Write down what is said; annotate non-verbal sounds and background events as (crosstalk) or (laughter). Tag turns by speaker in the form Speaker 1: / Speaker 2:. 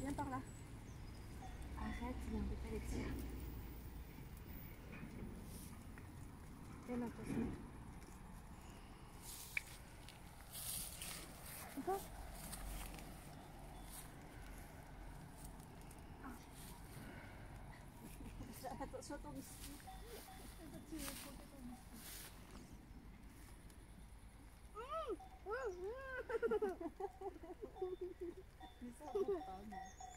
Speaker 1: Viens par là. Arrête, viens, de pas les tirer. Ma. C'est bon ah. (laughs) Attention à ton biscuit.
Speaker 2: Mmh mmh,
Speaker 1: mmh. (laughs) ma grosse.